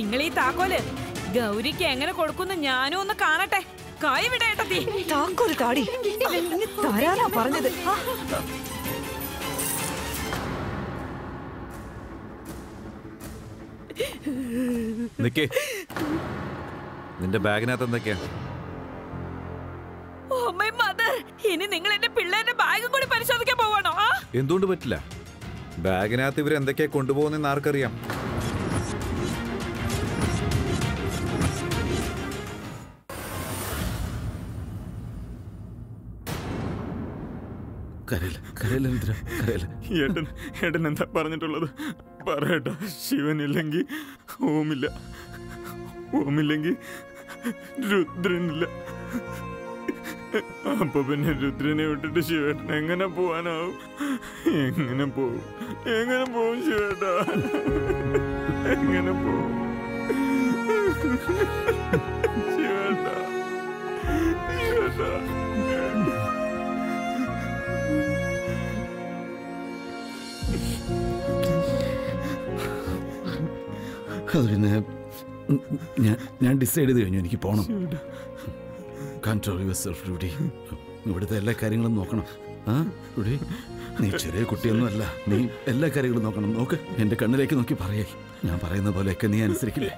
നിങ്ങൾ ഈ താക്കോൽ. ഗൗരിക്ക് എങ്ങനെ കൊടുക്കുന്നു ഞാനും ഒന്ന് കാണട്ടെ. കൈ വിടേട്ടത്തി താക്കോൽ താടി. തരാനാ പറഞ്ഞത്? നിക്കേ. നിന്റെ ബാഗിനകത്ത് എന്തൊക്കെയാ? Oh my mother. ഇനി നിങ്ങൾ എന്റെ പിള്ളേരുടെ ബാഗ് കൂടി പരിശോധിക്കാൻ പോവാണോ? എന്തുകൊണ്ട് പറ്റില്ല? ബാഗിനകത്ത് ഇവരെന്തൊക്കെയാ കൊണ്ടുപോകുന്നെന്ന് ആർക്കറിയാം? ഏട്ടൻ ഏട്ടൻ എന്താ പറഞ്ഞിട്ടുള്ളത്? പറയട്ട. ശിവനില്ലെങ്കിൽ ഓമില്ല. ഓമില്ലെങ്കിൽ രുദ്രനില്ല. അപ്പൊ പിന്നെ രുദ്രനെ വിട്ടിട്ട് ശിവേട്ടൻ എങ്ങനെ പോവാനാവും? എങ്ങനെ പോവും? എങ്ങനെ പോവും ശിവേട്ട? എങ്ങനെ പോവും? ശിവേട്ട. ശിവേട്ട. അത് പിന്നെ ഞാൻ ഞാൻ ഡിസൈഡ് ചെയ്ത് കഴിഞ്ഞു എനിക്ക് പോകണം കൺട്രോൾ യുവർ സെൽഫ് ഡ്യൂട്ടി ഇവിടുത്തെ എല്ലാ കാര്യങ്ങളും നോക്കണം. ആ ഡ്യൂട്ടി നീ ചെറിയ കുട്ടിയൊന്നുമല്ല. നീ എല്ലാ കാര്യങ്ങളും നോക്കണം. നോക്ക് എന്റെ കണ്ണിലേക്ക് നോക്കി പറയേ ഞാൻ പറയുന്ന പോലെയൊക്കെ നീ അനുസരിക്കില്ലേ?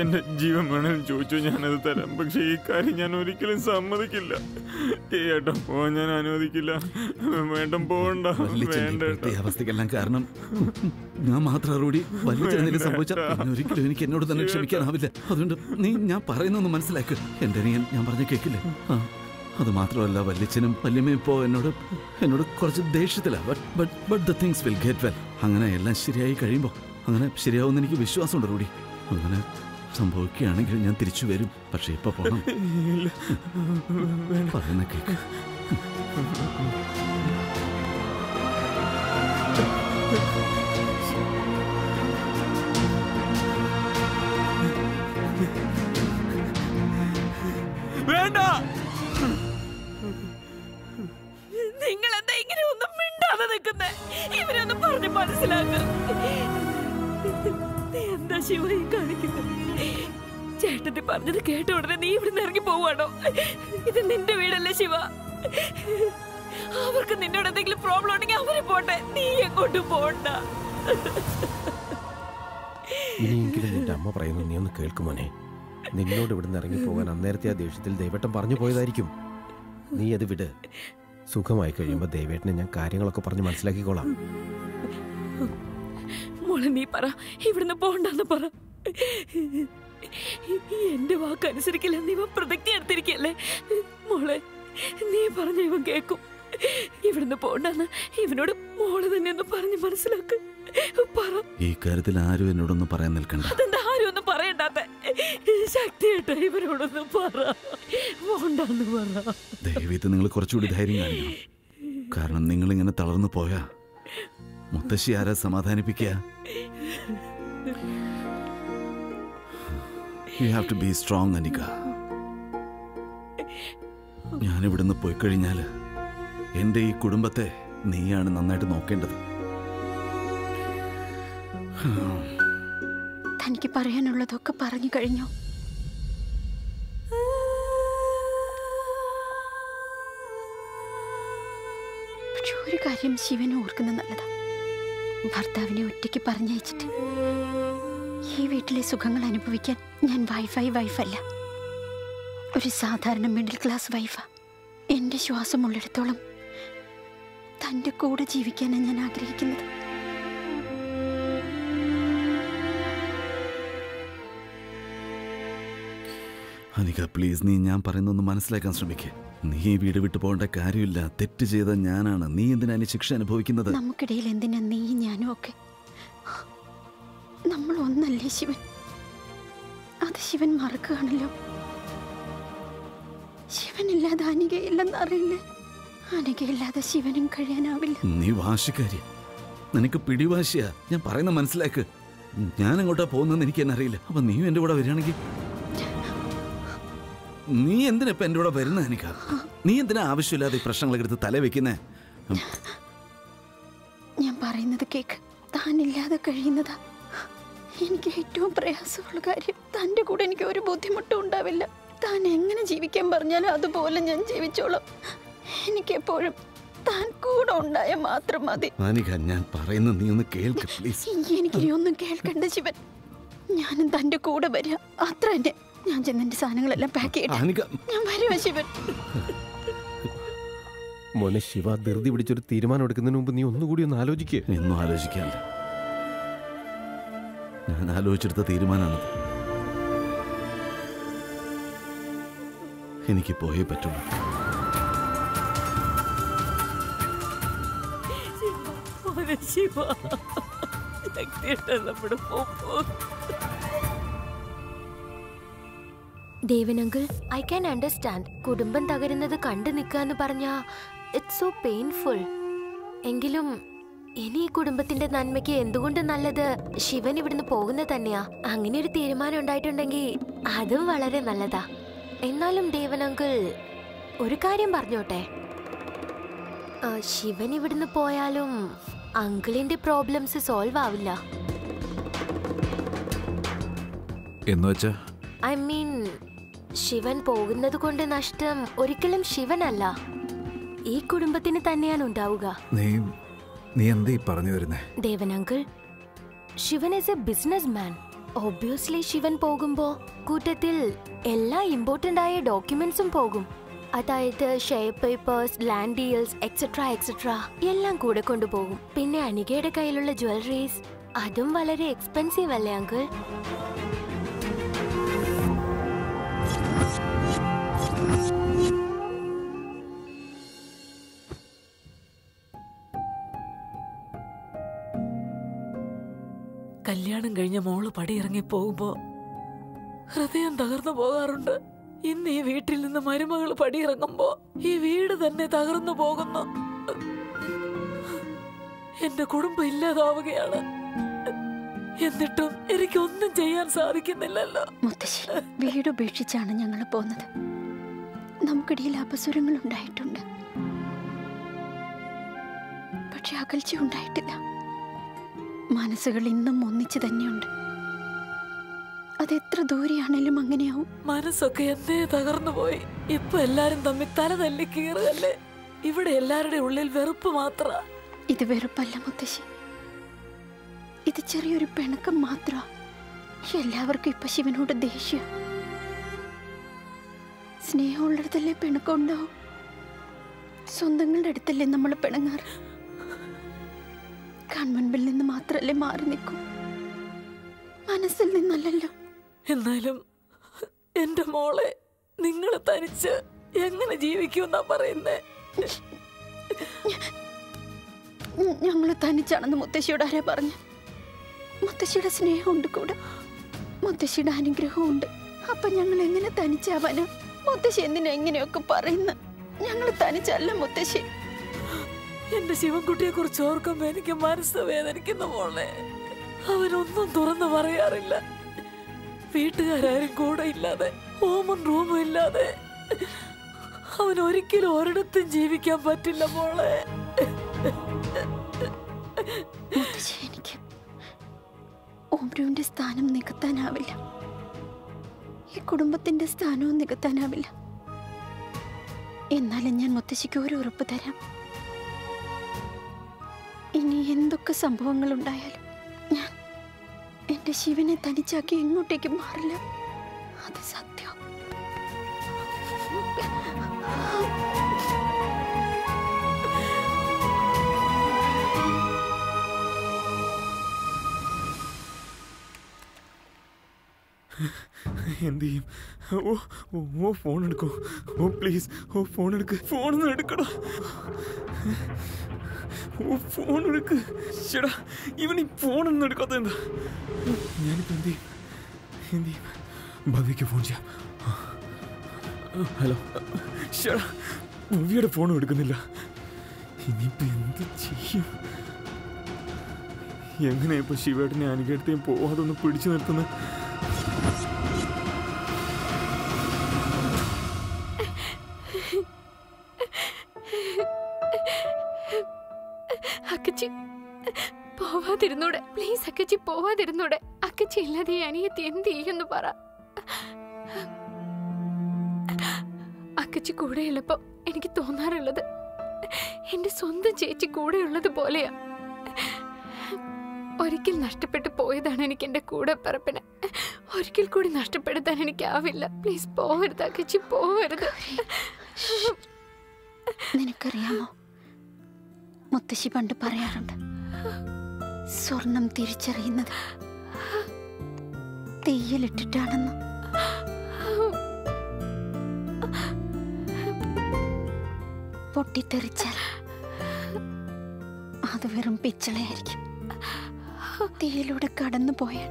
എന്റെ ജീവൻ വേണമെന്ന് ചോദിച്ചു ഞാനത് തരാം. പക്ഷെ ഈ കാര്യം ഞാൻ ഒരിക്കലും സമ്മതിക്കില്ല. ഈ ഏട്ടൻ പോവാൻ ഞാൻ അനുവദിക്കില്ല. വേണ്ട പോവണ്ട. വേണ്ട ഏട്ടാ. അവസ്ഥയ്ക്കെല്ലാം കാരണം ഞാൻ മാത്രം റോഡി വല്ലിച്ചെന്തെങ്കിലും സംഭവിച്ചാൽ ഒരിക്കലും എനിക്ക് എന്നോട് തന്നെ ക്ഷമിക്കാനാവില്ല. അതുകൊണ്ട് നീ ഞാൻ പറയുന്നൊന്ന് മനസ്സിലാക്കുക എന്റെ നീ ഞാൻ പറഞ്ഞ കേൾക്കില്ലേ ആ അത് മാത്രമല്ല വല്ലിച്ചനും വല്യമ്മയും ഇപ്പോൾ എന്നോട് എന്നോട് കുറച്ച് ദേഷ്യത്തിലാണ് but but but the things will get well അങ്ങനെ എല്ലാം ശരിയായി കഴിയുമ്പോൾ അങ്ങനെ ശരിയാവുമെന്ന് എനിക്ക് വിശ്വാസമുണ്ട് റൂഡി. അങ്ങനെ സംഭവിക്കുകയാണെങ്കിൽ ഞാൻ തിരിച്ചു വരും. പക്ഷേ ഇപ്പൊ പോകണം. പറയുന്ന കേക്ക്. വേണ്ട. നിങ്ങൾ എന്താ ഇങ്ങനെ ഒന്നും മിണ്ടാതെ നിൽക്കുന്നേ? ഇവരൊന്നും പറഞ്ഞ് മനസ്സിലാക്ക നീ എന്താ ശിവ ഈ കാണിക്കുന്നത്? ചേട്ടത്തി പറഞ്ഞത് കേട്ട ഉടനെ നീ ഇവിടുന്ന് ഇറങ്ങി പോവാണോ ഇത് നിന്റെ വീടല്ലേ ശിവ? അവർക്ക് നിന്നോട് എന്തെങ്കിലും പ്രോബ്ലം ഉണ്ടെങ്കിൽ അവർ പോട്ടെ. നീ എങ്ങോട്ട് പോണ്ട. ഇനിയെങ്കിലും നിന്റെ അമ്മ പറയുന്നു നീ ഒന്ന് കേൾക്കുമോനെ നിന്നോട് ഇവിടുന്ന് ഇറങ്ങി പോകാൻ അന്നേരത്തെ ആ ദേഷ്യത്തിൽ ദൈവട്ടം പറഞ്ഞു പോയതായിരിക്കും. നീ അത് വിട്. സുഖമായി കഴിയുമ്പോൾ ദൈവേട്ടനെ ഞാൻ കാര്യങ്ങളൊക്കെ പറഞ്ഞ് മനസ്സിലാക്കിക്കോളാം. മോളെ നീ പറ. ഇവിടുന്ന് പോണ്ടെന്ന് പറ. എന്റെ വാക്ക് അനുസരിക്കില്ല. നീ ഇവ പ്രതിജ്ഞ എടുത്തിരിക്കല്ലേ മോളെ നീ പറഞ്ഞ ഇവ കേക്കും. ഇവിടുന്ന് പോണ്ടെന്ന് ഇവനോട് മോൾ തന്നെ ഒന്ന് പറഞ്ഞ് മനസ്സിലാക്ക്. പറ. ഈ കാര്യത്തിൽ ആരും എന്നോടൊന്നും പറയാൻ നിൽക്കണ്ട. അതെന്താ ആരും ഒന്നും പറയണ്ടാത്ത? ശക്തിയായിട്ട് ഇവരോടൊന്ന് പറ. പോണ്ടെന്ന് പറ. ദൈവീത്ത് നിങ്ങൾ കുറച്ചുകൂടി ധൈര്യം കാണിക്കണം. കാരണം നിങ്ങൾ ഇങ്ങനെ തളർന്നു പോയാ മുത്തശ്ശി ആരാ സമാധാനിപ്പിക്കുക? You have to be strong Anika ഞാനിവിടുന്ന് പോയി കഴിഞ്ഞാൽ എന്റെ ഈ കുടുംബത്തെ നീയാണ് നന്നായിട്ട് നോക്കേണ്ടത്. തനിക്ക് പറയാനുള്ളതൊക്കെ പറഞ്ഞു കഴിഞ്ഞു. പക്ഷെ ഒരു കാര്യം ശിവനെ ഓർക്കുന്നത് നല്ലതാ. ഭർത്താവിനെ ഒറ്റയ്ക്ക് പറഞ്ഞയച്ചിട്ട് ഈ വീട്ടിലെ സുഖങ്ങൾ അനുഭവിക്കാൻ ഞാൻ വൈഫായി വൈഫല്ല. ഒരു സാധാരണ മിഡിൽ ക്ലാസ് വൈഫാ. എന്റെ ശ്വാസമുള്ളിടത്തോളം തന്റെ കൂടെ ജീവിക്കാനാണ് ഞാൻ ആഗ്രഹിക്കുന്നത്. അനിക പ്ലീസ് നീ ഞാൻ പറയുന്നൊന്ന് മനസ്സിലാക്കാൻ ശ്രമിക്കേ. നീ ഈ വീട് വിട്ടു പോകേണ്ട കാര്യമില്ല. തെറ്റ് ചെയ്ത ഞാനാണ്. നീ എന്തിനാണ് ശിക്ഷ അനുഭവിക്കുന്നത്? നമുക്കിടയിൽ എന്തിനാ നീ ഞാനും ഒക്കെ? നമ്മൾ ഒന്നല്ലേ ശിവൻ? അത് ശിവൻ മറക്കുകയാണല്ലോ. ശിവനില്ലാതെ അനികയില്ലെന്ന് അറിയില്ലേ. അനികയില്ലാതെ ശിവനും കഴിയാനാവില്ല. നീ വാശിക്കാരി. നിനക്ക് പിടിവാശിയാ. ഞാൻ പറയുന്ന മനസ്സിലാക്ക്. ഞാൻ എങ്ങോട്ടാ പോകുന്നതെന്ന് എനിക്ക് എന്നറിയില്ല അറിയില്ല അപ്പൊ നീ എന്റെ കൂടെ വരികയാണെങ്കിൽ നീ എന്തിനാ ഇപ്പൊ എന്റെ കൂടെ വരുന്നത് എനിക്ക് നീ എന്തിനാ ആവശ്യമില്ലാതെ ഈ പ്രശ്നങ്ങളൊക്കെ എടുത്ത് തല വെക്കുന്നേ? ഞാൻ പറയുന്നത് കേക്ക്. താനില്ലാതെ കഴിയുന്നതാ. എനിക്ക് ഏറ്റവും പ്രയാസമുള്ള കാര്യം തന്റെ കൂടെ എനിക്ക് ഒരു ബുദ്ധിമുട്ടും ഉണ്ടാവില്ല. താൻ എങ്ങനെ ജീവിക്കാൻ പറഞ്ഞാലും അതുപോലെ ഞാൻ ജീവിച്ചോളാം. എനിക്കെപ്പോഴും താൻ കൂടെ ഉണ്ടായ മാത്രം മതി. ഞാൻ പറയുന്നത് നീ ഒന്ന് കേൾക്ക് പ്ലീസ് എനിക്കിനി ഒന്നും കേൾക്കണ്ട ശിവൻ. ഞാനും തന്റെ കൂടെ വരിക അത്ര തന്നെ. ഞാൻ ചെന്ന് എന്റെ സാധനങ്ങളെല്ലാം പാക്ക് ചെയ്യട്ടെ. ഞാൻ വരുവാ ശിവൻ. മോനെ ശിവ ധൃതി പിടിച്ചൊരു തീരുമാനം എടുക്കുന്നതിന് മുമ്പ് നീ ഒന്നുകൂടി ഒന്ന് ആലോചിക്കുക ഒന്നും ആലോചിക്കാല്ല. ഞാൻ ആലോചിച്ചെടുത്ത തീരുമാനമാണത്. എനിക്ക് പോയേ പറ്റുള്ളൂ. ശിവ ശിവ. ശക്തി നമ്മുടെ ദേവനങ്കിൾ ഐ ക്യാൻ അണ്ടർസ്റ്റാൻഡ് കുടുംബം തകരുന്നത് കണ്ടു നിൽക്കാന്ന് പറഞ്ഞാ ഇറ്റ്സ് സോ പെയിൻഫുൾ എങ്കിലും ഇനി ഈ കുടുംബത്തിന്റെ നന്മയ്ക്ക് എന്തുകൊണ്ട് നല്ലത്? ശിവൻ ഇവിടുന്ന് പോകുന്നത് തന്നെയാ. അങ്ങനെ ഒരു തീരുമാനം ഉണ്ടായിട്ടുണ്ടെങ്കിൽ അതും വളരെ നല്ലതാ. എന്നാലും ദേവനങ്കിൾ ഒരു കാര്യം പറഞ്ഞോട്ടെ. ശിവൻ ഇവിടുന്ന് പോയാലും അങ്കിളിന്റെ പ്രോബ്ലംസ് സോൾവ് ആവില്ല. എന്ന് ഐ മീൻ ശിവൻ പോകുന്നത് കൊണ്ട് നഷ്ടം ഒരിക്കലും ശിവനല്ല. ഈ കുടുംബത്തിന് തന്നെയാണ് ഉണ്ടാവുക. നീ നീ എന്താ ഈ പറഞ്ഞു വരുന്നേ? Devan uncle Shivan is a business man obviously Shivan പോകുമ്പോ കൂട്ടത്തിൽ എല്ലാ ഇമ്പോർട്ടന്റ് ആയ ഡോക്യുമെന്റ്സും പോകും. അതായത് share papers land deals etcetera etcetera എല്ലാം കൂടെ കൊണ്ടുപോകും പിന്നെ അനികയുടെ കയ്യിലുള്ള ജ്വല്ലറീസ് അതും വളരെ എക്സ്പെൻസീവ് അല്ലേ അങ്കിൾ കല്യാണം കഴിഞ്ഞ മോൾ പടിയിറങ്ങി പോകുമ്പോ ഹൃദയം തകർന്നു പോകാറുണ്ട്. ഇന്ന് ഈ വീട്ടിൽ നിന്ന് മരുമകൾ പടിയിറങ്ങുമ്പോ ഈ വീട് തന്നെ തകർന്നു പോകുന്നു. എന്റെ കുടുംബം ഇല്ലാതാവുകയാണ്. എന്നിട്ടും എനിക്ക് ഒന്നും ചെയ്യാൻ സാധിക്കുന്നില്ലല്ലോ. മുത്തശ്ശി വീട് ഉപേക്ഷിച്ചാണ് ഞങ്ങൾ പോകുന്നത്. നമുക്കിടയിൽ അപസ്വരങ്ങൾ ഉണ്ടായിട്ടുണ്ട് പക്ഷെ അകൽച്ച ഉണ്ടായിട്ടില്ല. മനസ്സുകൾ ഇന്നും ഒന്നിച്ചു തന്നെയുണ്ട്. അതെത്ര ദൂരെയാണേലും അങ്ങനെയാവും. മനസ്സൊക്കെ എന്നേ തകർന്നു പോയി. ഇപ്പൊ എല്ലാരും തമ്മിൽ തല തല്ലി കീറുകല്ലേ ഇവിടെ എല്ലാവരുടെ ഉള്ളിൽ വെറുപ്പ് മാത്ര. ഇത് വെറുപ്പല്ല മുത്തശ്ശി. ഇത് ചെറിയൊരു പിണക്കം മാത്ര. എല്ലാവർക്കും ഇപ്പൊ ശിവനോട് ദേഷ്യ. സ്നേഹമുള്ളിടത്തല്ലേ പിണക്കം ഉണ്ടാവും സ്വന്തങ്ങളുടെ അടുത്തല്ലേ നമ്മൾ പിണങ്ങാറ്? കൺമുൻപിൽ നിന്ന് മാത്രല്ലേ മാറി നിൽക്കും? മനസ്സിൽ നിന്നല്ലല്ലോ എന്നാലും എന്റെ മോളെ നിങ്ങൾ തനിച്ച് എങ്ങനെ ജീവിക്കുമെന്നാ പറയുന്നേ? ഞങ്ങൾ തനിച്ചാണെന്ന് മുത്തശ്ശിയുടെ ആരെ പറഞ്ഞു? മുത്തശ്ശിയുടെ സ്നേഹമുണ്ട് കൂടെ. മുത്തശ്ശിയുടെ അനുഗ്രഹമുണ്ട്. അപ്പൊ ഞങ്ങൾ എങ്ങനെ തനിച്ചാവാനാ? മുത്തശ്ശി എന്തിനാ എങ്ങനെയൊക്കെ പറയുന്ന? ഞങ്ങൾ തനിച്ചല്ല മുത്തശ്ശി. എന്റെ ശിവൻകുട്ടിയെ കുറിച്ച് ഓർക്കുമ്പോ എനിക്ക് മനസ്സ് വേദനിക്കുന്ന മോളെ. അവനൊന്നും തുറന്നു പറയാറില്ല. വീട്ടുകാരും കൂടെ ഇല്ലാതെ ഹോമും റൂമും ഇല്ലാതെ. അവൻ ഒരിക്കലും ഒരിടത്തും ജീവിക്കാൻ പറ്റില്ല മോളെ. എനിക്ക് ഓംരുവിന്റെ സ്ഥാനം നികത്താനാവില്ല. ഈ കുടുംബത്തിന്റെ സ്ഥാനവും നികത്താനാവില്ല. എന്നാലും ഞാൻ മുത്തശ്ശിക്ക് ഒരു ഉറപ്പ് തരാം. ഇനി എന്തൊക്കെ സംഭവങ്ങൾ ഉണ്ടായാലും ഞാൻ എന്റെ ശിവനെ തനിച്ചാക്കി എങ്ങോട്ടേക്കും മാറില്ല. അത് സത്യം. എന്ത് ചെയ്യും? ഓ ഓ, ഫോൺ എടുക്കോ ഓ പ്ലീസ്. ഓ ഫോൺ എടുക്ക് ഫോൺ ഓ ഫോൺ എടുക്ക്. ചേടാ ഇവൻ ഈ ഫോൺ ഒന്നും എടുക്കാത്ത എന്താ ഞാനിപ്പോ എന്ത് ചെയ്യും? എന്ത് ചെയ്യും? ഭവ്യക്ക് ഫോൺ ചെയ്യാം. ഹലോ. ചേടാ ഭവ്യയുടെ ഫോണും എടുക്കുന്നില്ല. ഇനിയിപ്പോ എന്ത് ചെയ്യും? എങ്ങനെയാ ഇപ്പൊ ശിവേട്ടനെ അനുകേട്ടത്തെയും പോവാതെ ഒന്ന് പിടിച്ചു നിർത്തുന്നത് ഇല്ലാതെ അനിയത്തി എന്ത് ചെയ്യുന്നു പറ. അക്കച്ചി കൂടെയുള്ളപ്പോ എനിക്ക് തോന്നാറുള്ളത് എന്റെ സ്വന്തം ചേച്ചി കൂടെയുള്ളത് പോലെയാ. ഒരിക്കൽ നഷ്ടപ്പെട്ടു പോയതാണ് എനിക്ക് എന്റെ കൂടെ പറപ്പിനെ. ഒരിക്കൽ കൂടി നഷ്ടപ്പെടുത്താൻ എനിക്കാവില്ല. പ്ലീസ് പോവരുത് അക്കച്ചി പോവരുത്. നിനക്കറിയാമോ? മുത്തശ്ശി പണ്ട് പറയാറുണ്ട് സ്വർണം തിരിച്ചറിയുന്നത് തെയ്യലിട്ടിട്ടാണെന്ന്. പൊട്ടിത്തെറിച്ചാൽ അത് വെറും പിച്ചളയായിരിക്കും. തീയിലൂടെ കടന്നു പോയാൽ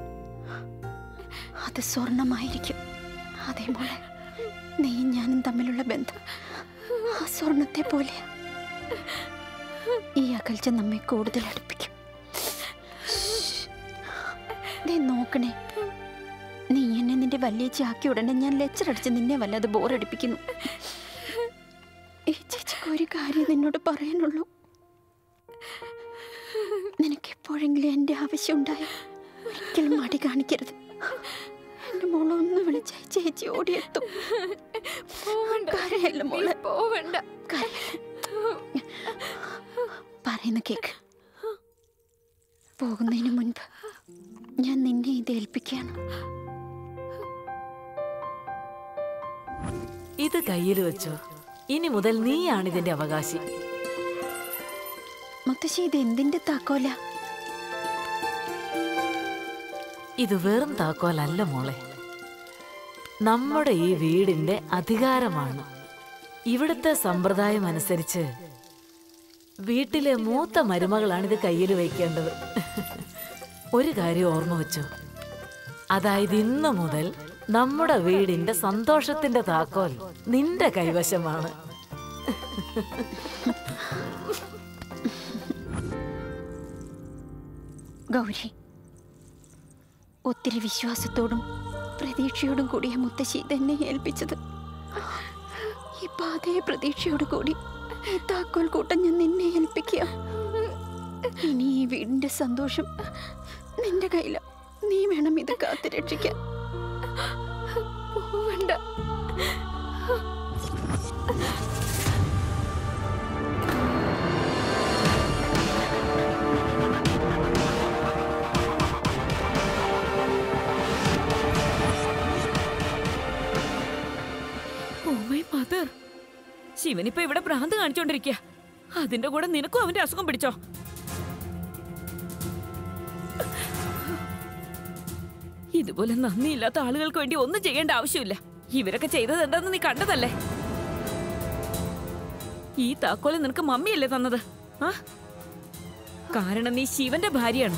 അത് സ്വർണമായിരിക്കും. അതേപോലെ നീയും ഞാനും തമ്മിലുള്ള ബന്ധം ആ സ്വർണത്തെ പോലെ ഈ അകൽച്ച നമ്മെ കൂടുതൽ അടുപ്പിക്കും. നീ നോക്കണേ. നീ എന്നെ നിന്റെ വല്യേച്ചി ആക്കി ഉടനെ ഞാൻ ലെക്ചർ അടിച്ച് നിന്നെ വല്ലാതെ ബോറടിപ്പിക്കുന്നു ഈ ചേച്ചിക്ക് ഒരു കാര്യം നിന്നോട് പറയാനുള്ളൂ. നിനക്ക് എപ്പോഴെങ്കിലും എന്റെ ആവശ്യം ഉണ്ടായ ഒരിക്കലും മടി കാണിക്കരുത്. എന്റെ ഒന്ന് വിളിച്ച ചേച്ചി ഓടിയെത്തും. പോവണ്ട. കരയല്ല മോളെ. പറയുന്ന കേക്ക്. പോകുന്നതിന് മുൻപ് ഞാൻ നിന്നെ ഇത് ഏൽപ്പിക്കുകയാണ്. ഇത് കയ്യിൽ വെച്ചോ. ഇനി മുതൽ നീയാണ് ഇതിന്റെ അവകാശി. മുത്തശ്ശി ഇത് എന്തിന്റെ താക്കോല? ഇത് വെറും താക്കോലല്ല മോളെ. നമ്മുടെ ഈ വീടിന്റെ അധികാരമാണ്. ഇവിടുത്തെ സമ്പ്രദായം അനുസരിച്ച് വീട്ടിലെ മൂത്ത മരുമകളാണ് ഇത് കയ്യിൽ വയ്ക്കേണ്ടത്. ഒരു കാര്യം ഓർമ്മ വെച്ചു. അതായത് ഇന്നു മുതൽ നമ്മുടെ വീടിന്റെ സന്തോഷത്തിന്റെ താക്കോൽ നിന്റെ കൈവശമാണ്. ഗൗരി ഒത്തിരി വിശ്വാസത്തോടും പ്രതീക്ഷയോടും കൂടിയ മുത്തശ്ശി തന്നെ ഏൽപ്പിച്ചത്. ഇപ്പൊ അതേ പ്രതീക്ഷയോട് കൂടി താക്കോൽ കൂട്ടം ഞാൻ നിന്നെ ഏൽപ്പിക്കുക. ഇനി ഈ വീടിന്റെ സന്തോഷം നിന്റെ കയ്യില നീ വേണം ഇത് കാത്തു രക്ഷിക്കാൻ മൈ മദർ. ശിവനിപ്പോ ഇവിടെ ഭ്രാന്ത് കാണിച്ചോണ്ടിരിക്കുക അതിന്റെ കൂടെ നിനക്കും അവന്റെ അസുഖം പിടിച്ചോ. ഇതുപോലെ നന്ദിയില്ലാത്ത ആളുകൾക്ക് വേണ്ടി ഒന്നും ചെയ്യേണ്ട ആവശ്യമില്ല. ഇവരൊക്കെ ചെയ്തത് എന്താന്ന് നീ കണ്ടതല്ലേ? ഈ താക്കോൽ നിനക്ക് മമ്മിയല്ലേ തന്നത്? ആ? കാരണം നീ ശിവന്റെ ഭാര്യയാണ്.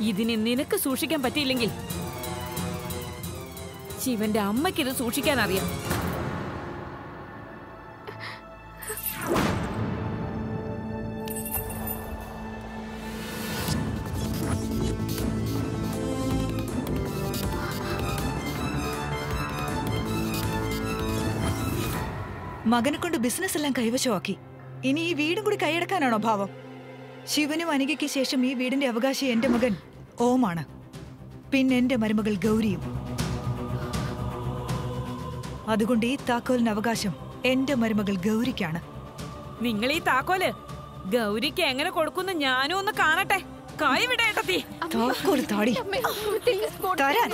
ഇതിനെ നിനക്ക് സൂക്ഷിക്കാൻ പറ്റിയില്ലെങ്കിൽ ശിവന്റെ അമ്മയ്ക്ക് ഇത് സൂക്ഷിക്കാൻ അറിയാം മകനെ കൊണ്ട് ബിസിനസ് എല്ലാം കൈവശമാക്കി ഇനി ഈ വീടും കൂടി കൈയടക്കാനാണോ ഭാവം? ശിവനും അനികയ്ക്ക് ശേഷം ഈ വീടിന്റെ അവകാശി എന്റെ മകൻ ഓമാണ്. പിന്നെ എന്റെ മരുമകൾ ഗൗരിയും. അതുകൊണ്ട് ഈ താക്കോലിന് അവകാശം എന്റെ മരുമകൾ ഗൗരിക്കാണ്. നിങ്ങൾ ഈ താക്കോൽ ഗൗരിക്ക് എങ്ങനെ കൊടുക്കുന്നു ഞാനും ഒന്ന് കാണട്ടെ. കൈ വിടേട്ടത്തി താക്കോൽ താടി തരാൻ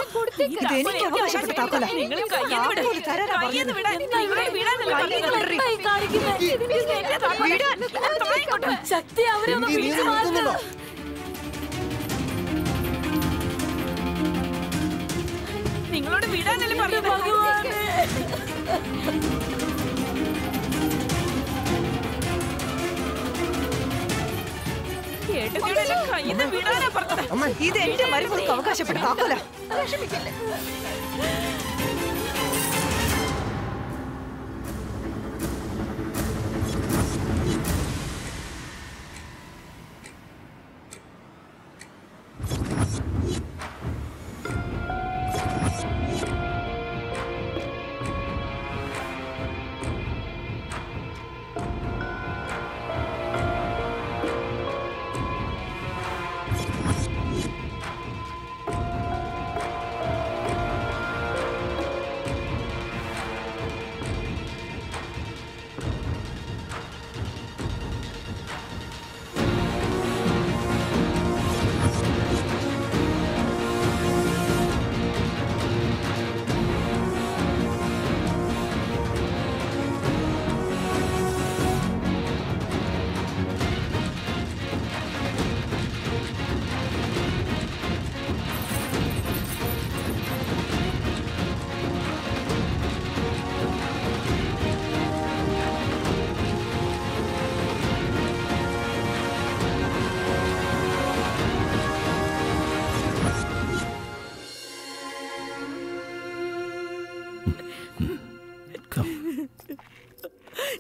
ഇത് എനിക്ക് അവകാശപ്പെട്ട താക്കോല നിങ്ങൾ കയ്യെന്ന് വിട്. താക്കോൽ തരാനാ കയ്യെന്ന് പറഞ്ഞത്. വിടാൻ. നിങ്ങളോട് വിടാനല്ലേ പറഞ്ഞു പറഞ്ഞത്? വിടറി. കൈ കാണിക്കുന്നത്. ഇത് എന്റെ താക്കോൽ. താ ഇങ്ങോട്ട്. ശക്തി അവരെ ഒന്ന് പിടിച്ച് മാറ്റ്. നിങ്ങളോട് വിടാനല്ലേ പറഞ്ഞത് ഭഗവാനെ ഇത് എന്റെ മരുമകൾക്ക് അവകാശപ്പെടുന്ന ആക്കല. Come.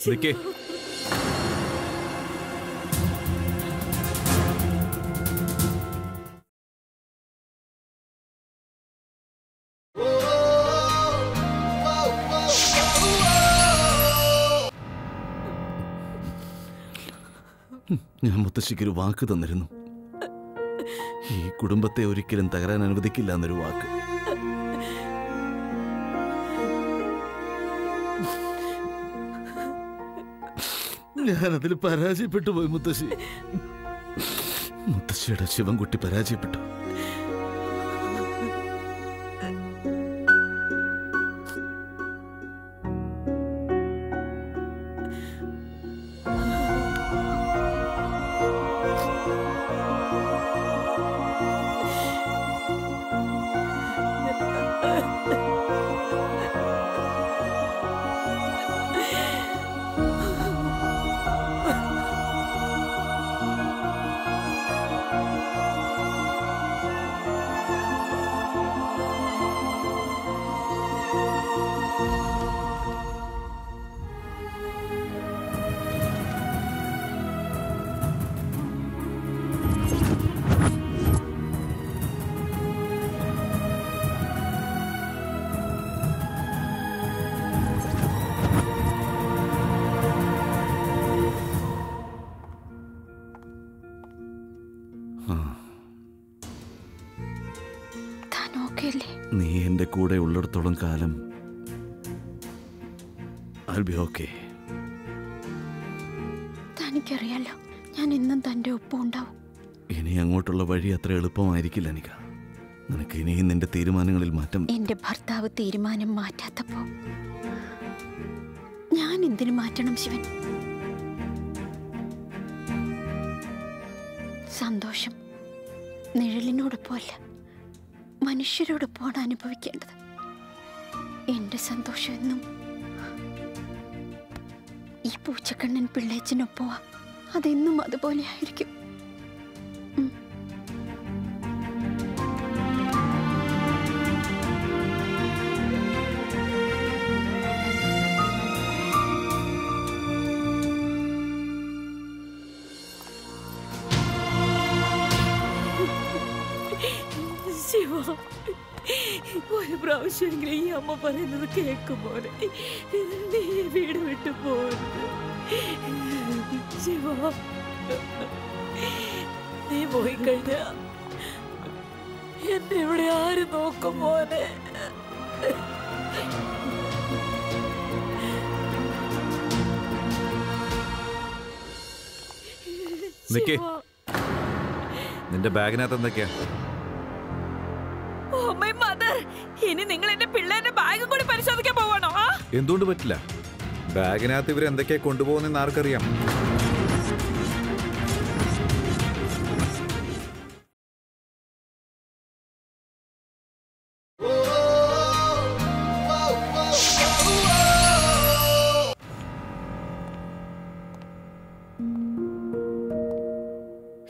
നിക്കേ. ഞാൻ മുത്തശ്ശിക്കൊരു വാക്ക് തന്നിരുന്നു. ഈ കുടുംബത്തെ ഒരിക്കലും തകരാൻ അനുവദിക്കില്ല എന്നൊരു വാക്ക്. ഞാനതിൽ പരാജയപ്പെട്ടു പോയി മുത്തശ്ശി. മുത്തശ്ശിയുടെ ശിവൻകുട്ടി പരാജയപ്പെട്ടു. നീ എന്റെ കൂടെ ഉള്ളിടത്തോളം കാലം ബി ഓക്കെ തനിക്കറിയാലോ ഞാൻ ഇന്നും തന്റെ ഒപ്പം ഉണ്ടാവും. ഇനി അങ്ങോട്ടുള്ള വഴി അത്ര എളുപ്പമായിരിക്കില്ല എനിക്ക് നിനക്ക് ഇനിയും നിന്റെ തീരുമാനങ്ങളിൽ മാറ്റം എന്റെ ഭർത്താവ് തീരുമാനം മാറ്റാത്തപ്പോ ഞാൻ എന്തിനു മാറ്റണം ശിവൻ? സന്തോഷം നിഴലിനോടൊപ്പമല്ല. മനുഷ്യരോടൊപ്പമാണ് അനുഭവിക്കേണ്ടത്. എന്റെ സന്തോഷം എന്നും ഈ പൂച്ചക്കണ്ണൻ പിള്ളേച്ചനൊപ്പമാ. അതെന്നും അതുപോലെ ആയിരിക്കും. അമ്മ പറയുന്നത് കേൾക്കുമ്പോൾ നീ വീട് വിട്ടു പോകരുത് ശിവ നീ പോയി കഴിഞ്ഞ എന്നെ ഇവിടെ ആര് നോക്കും. ശിവ, നിന്റെ ബാഗിനകത്ത് എന്തൊക്കെയാ? ഇനി നിങ്ങൾ എന്റെ പിള്ളേരുടെ ബാഗും കൂടി പരിശോധിക്കാൻ പോവാണോ? എന്തുകൊണ്ട് പറ്റില്ല? ബാഗിനകത്ത് ഇവർ എന്തൊക്കെയാ കൊണ്ടുപോകുന്നെന്ന് ആർക്കറിയാം.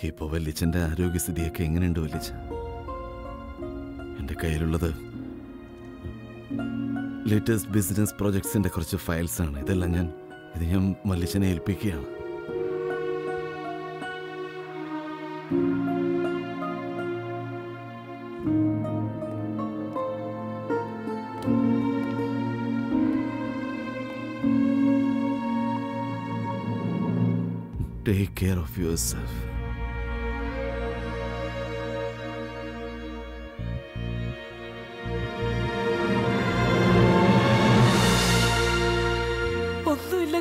ഇപ്പൊ വല്യച്ഛന്റെ ആരോഗ്യസ്ഥിതിയൊക്കെ എങ്ങനെയുണ്ട് വല്യച്ഛ? എന്റെ കയ്യിലുള്ളത് ലേറ്റസ്റ്റ് ബിസിനസ് പ്രൊജക്ട്സിന്റെ കുറച്ച് ഫയൽസ് ആണ്. ഇതെല്ലാം ഞാൻ ഇത് ഞാൻ മല്ലിച്ചനെ ഏൽപ്പിക്കുകയാണ്. Take care of യുവർ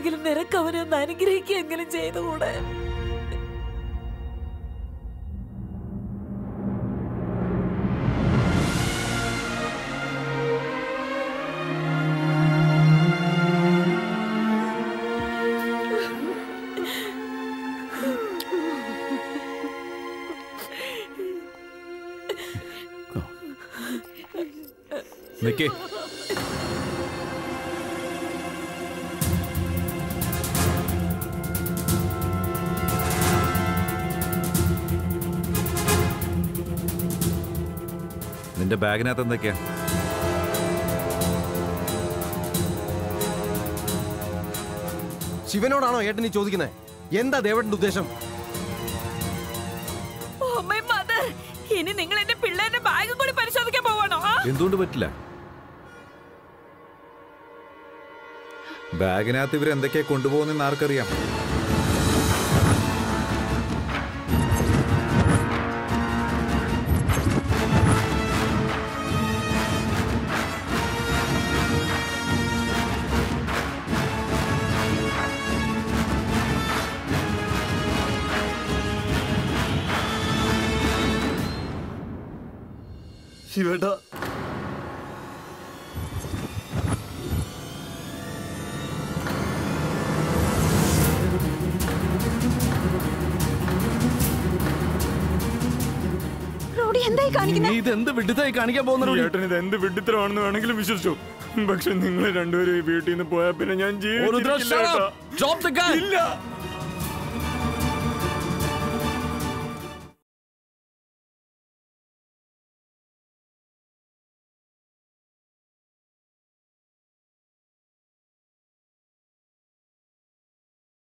ഒന്നുമില്ലെങ്കിലും നിനക്ക് അവനെ ഒന്ന് അനുഗ്രഹിക്കുകയെങ്കിലും ചെയ്തുകൂടെ? നിക്കേ. നിന്റെ ബാഗിനകത്ത് എന്തൊക്കെയാ? ശിവനോടാണോ ഏട്ടൻ ഈ ചോദിക്കുന്നത് എന്താ ദേവേട്ടന്റെ ഉദ്ദേശം? ഇനി നിങ്ങൾ എന്റെ പിള്ളേരുടെ ബാഗും കൂടി പരിശോധിക്കാൻ പോവാണോ? എന്തുകൊണ്ട് പറ്റില്ല? ബാഗിനകത്ത് ഇവരെന്തൊക്കെയാ കൊണ്ടുപോകുന്നെന്ന് ആർക്കറിയാം? ശിവേട്ടാ കാണിക്കാൻ? ഇത് എന്ത് വിഡിത്തരമാണെന്ന് വേണമെങ്കിലും വിശ്വസിച്ചു. പക്ഷെ നിങ്ങൾ രണ്ടുപേരും ഈ വീട്ടിൽ നിന്ന് പോയാൽ പിന്നെ ഞാൻ ഓ,